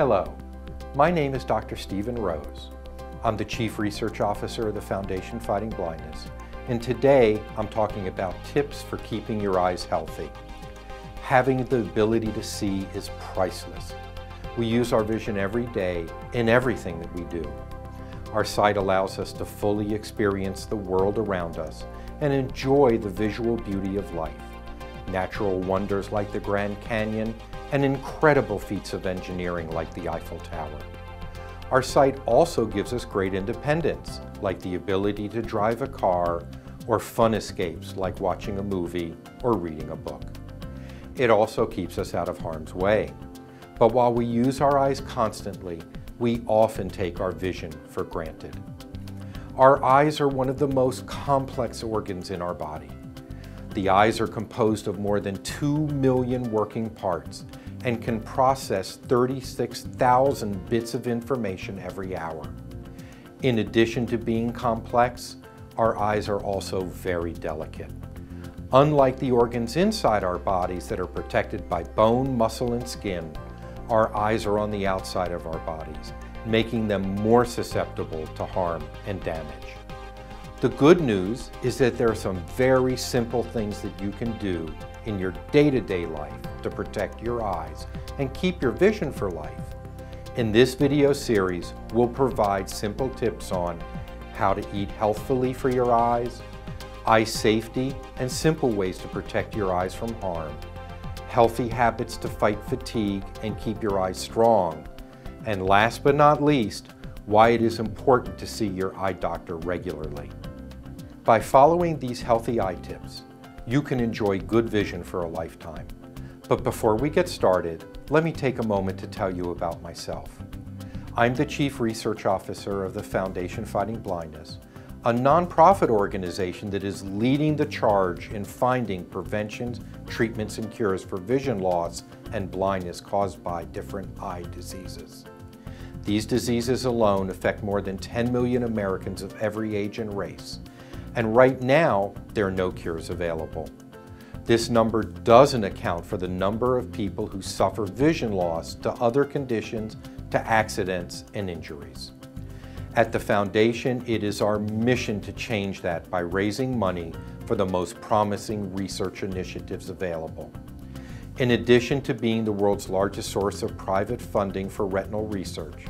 Hello, my name is Dr. Stephen Rose. I'm the Chief Research Officer of the Foundation Fighting Blindness, and today I'm talking about tips for keeping your eyes healthy. Having the ability to see is priceless. We use our vision every day in everything that we do. Our sight allows us to fully experience the world around us and enjoy the visual beauty of life. Natural wonders like the Grand Canyon and incredible feats of engineering like the Eiffel Tower. Our sight also gives us great independence, like the ability to drive a car or fun escapes like watching a movie or reading a book. It also keeps us out of harm's way. But while we use our eyes constantly, we often take our vision for granted. Our eyes are one of the most complex organs in our body. The eyes are composed of more than 2 million working parts and can process 36,000 bits of information every hour. In addition to being complex, our eyes are also very delicate. Unlike the organs inside our bodies that are protected by bone, muscle, and skin, our eyes are on the outside of our bodies, making them more susceptible to harm and damage. The good news is that there are some very simple things that you can do in your day-to-day -day life to protect your eyes and keep your vision for life. In this video series, we'll provide simple tips on how to eat healthfully for your eyes, eye safety and simple ways to protect your eyes from harm, healthy habits to fight fatigue and keep your eyes strong, and last but not least, why it is important to see your eye doctor regularly. By following these healthy eye tips, you can enjoy good vision for a lifetime. But before we get started, let me take a moment to tell you about myself. I'm the Chief Research Officer of the Foundation Fighting Blindness, a nonprofit organization that is leading the charge in finding preventions, treatments, and cures for vision loss and blindness caused by different eye diseases. These diseases alone affect more than 10 million Americans of every age and race, and right now, there are no cures available. This number doesn't account for the number of people who suffer vision loss to other conditions, to accidents and injuries. At the Foundation, it is our mission to change that by raising money for the most promising research initiatives available. In addition to being the world's largest source of private funding for retinal research,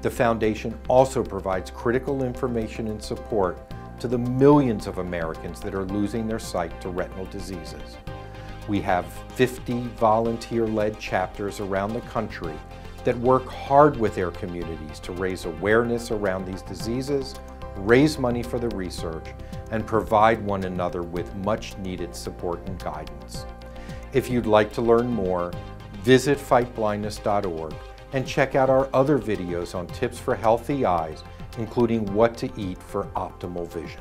the Foundation also provides critical information and support to the millions of Americans that are losing their sight to retinal diseases. We have 50 volunteer-led chapters around the country that work hard with their communities to raise awareness around these diseases, raise money for the research, and provide one another with much needed support and guidance. If you'd like to learn more, visit fightblindness.org and check out our other videos on tips for healthy eyes including what to eat for optimal vision.